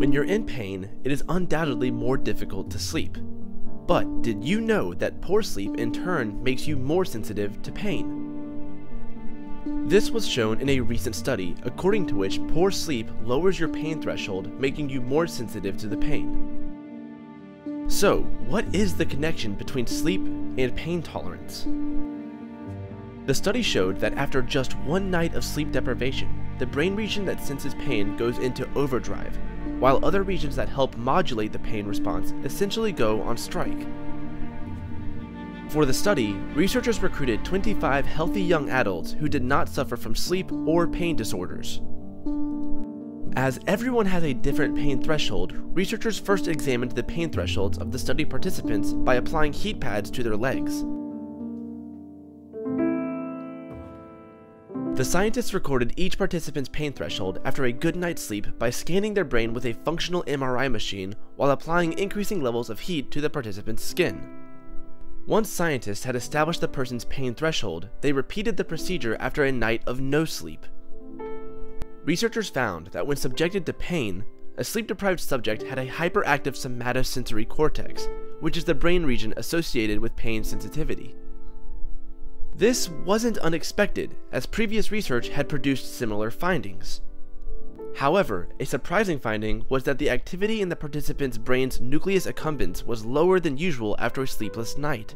When you're in pain, it is undoubtedly more difficult to sleep. But did you know that poor sleep in turn makes you more sensitive to pain? This was shown in a recent study, according to which poor sleep lowers your pain threshold, making you more sensitive to the pain. So, what is the connection between sleep and pain tolerance? The study showed that after just one night of sleep deprivation, the brain region that senses pain goes into overdrive, while other regions that help modulate the pain response essentially go on strike. For the study, researchers recruited 25 healthy young adults who did not suffer from sleep or pain disorders. As everyone has a different pain threshold, researchers first examined the pain thresholds of the study participants by applying heat pads to their legs. The scientists recorded each participant's pain threshold after a good night's sleep by scanning their brain with a functional MRI machine while applying increasing levels of heat to the participant's skin. Once scientists had established the person's pain threshold, they repeated the procedure after a night of no sleep. Researchers found that when subjected to pain, a sleep-deprived subject had a hyperactive somatosensory cortex, which is the brain region associated with pain sensitivity. This wasn't unexpected, as previous research had produced similar findings. However, a surprising finding was that the activity in the participant's brain's nucleus accumbens was lower than usual after a sleepless night.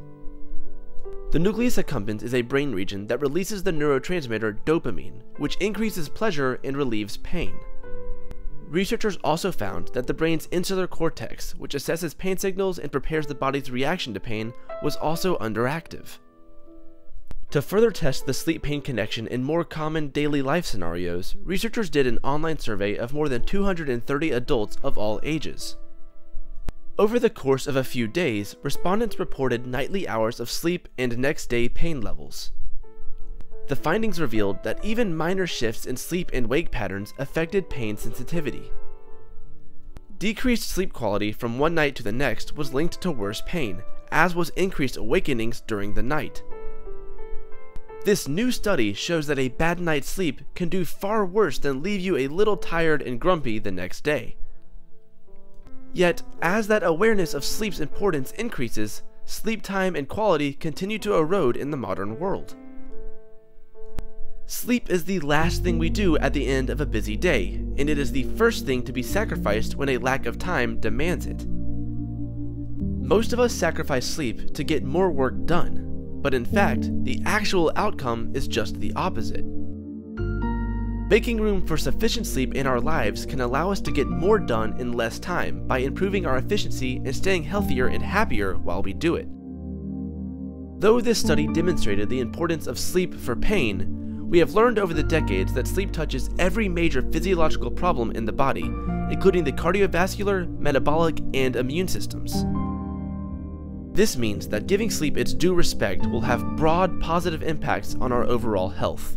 The nucleus accumbens is a brain region that releases the neurotransmitter dopamine, which increases pleasure and relieves pain. Researchers also found that the brain's insular cortex, which assesses pain signals and prepares the body's reaction to pain, was also underactive. To further test the sleep pain connection in more common daily life scenarios, researchers did an online survey of more than 230 adults of all ages. Over the course of a few days, respondents reported nightly hours of sleep and next day pain levels. The findings revealed that even minor shifts in sleep and wake patterns affected pain sensitivity. Decreased sleep quality from one night to the next was linked to worse pain, as was increased awakenings during the night. This new study shows that a bad night's sleep can do far worse than leave you a little tired and grumpy the next day. Yet, as that awareness of sleep's importance increases, sleep time and quality continue to erode in the modern world. Sleep is the last thing we do at the end of a busy day, and it is the first thing to be sacrificed when a lack of time demands it. Most of us sacrifice sleep to get more work done, but in fact, the actual outcome is just the opposite. Making room for sufficient sleep in our lives can allow us to get more done in less time by improving our efficiency and staying healthier and happier while we do it. Though this study demonstrated the importance of sleep for pain, we have learned over the decades that sleep touches every major physiological problem in the body, including the cardiovascular, metabolic, and immune systems. This means that giving sleep its due respect will have broad positive impacts on our overall health.